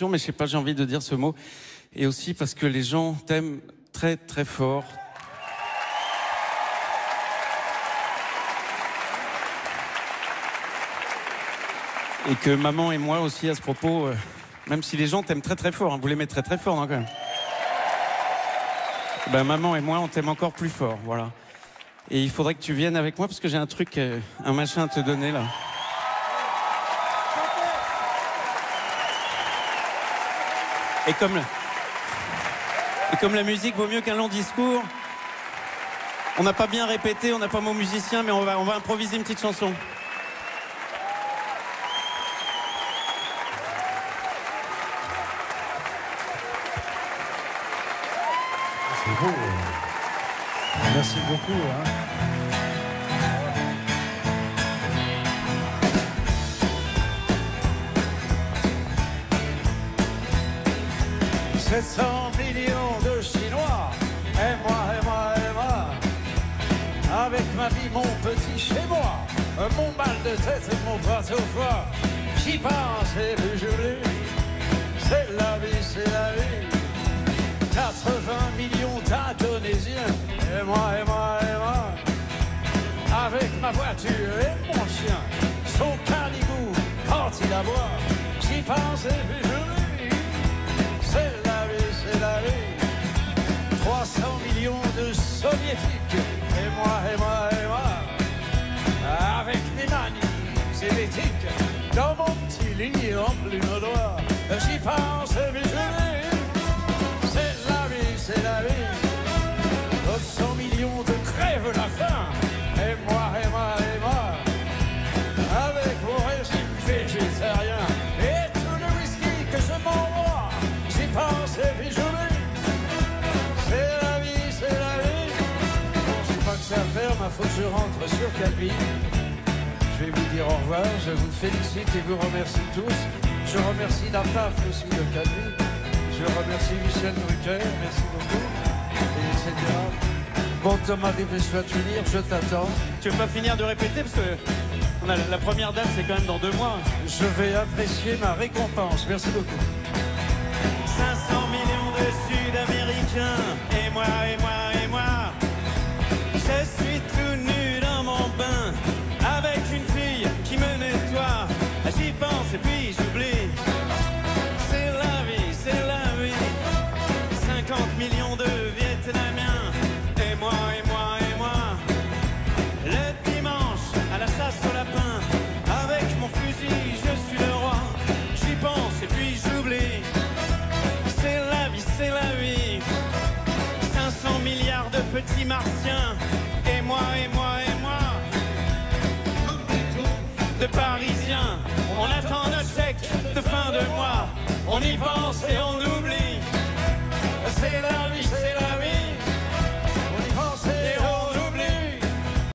mais je sais pas, j'ai envie de dire ce mot. Et aussi parce que les gens t'aiment très très fort. Et que maman et moi aussi à ce propos, euh, même si les gens t'aiment très très fort, hein, vous l'aimez très très fort, non quand même ben, maman et moi, on t'aime encore plus fort, voilà. Et il faudrait que tu viennes avec moi parce que j'ai un truc, euh, un machin à te donner là. Et comme, la musique vaut mieux qu'un long discours, on n'a pas bien répété, on n'a pas mot musicien, mais on va, on va improviser une petite chanson. C'est beau. Merci beaucoup. Hein. « 700 millions de Chinois, et moi, et moi, et moi, avec ma vie, mon petit chez moi, mon mal de tête et mon bateau froid, j'y pense et puis j'oublie, c'est la vie, c'est la vie. 80 millions d'Indonésiens, et moi, et moi, et moi, avec ma voiture et mon chien, son canigou quand il j'y pense et puis et moi, et moi, et moi, avec mes manies zélétiques, dans mon petit lit en plume d'oie, j'y pense et. C'est la vie, c'est la vie. 900 millions de crèves la faim. Ma faut que je rentre sur Calvi. Je vais vous dire au revoir, je vous félicite et vous remercie tous. Je remercie la PAF aussi de Calvi. Je remercie Michel Drucker, merci beaucoup, et etc. Bon Thomas, dépêche-toi de finir, je t'attends. Tu veux pas finir de répéter parce que on a la première date, c'est quand même dans deux mois. Je vais apprécier ma récompense, merci beaucoup. 500 petits martiens, et moi, et moi, et moi. De Parisiens, on attend notre chèque de fin de mois. On y pense et on oublie.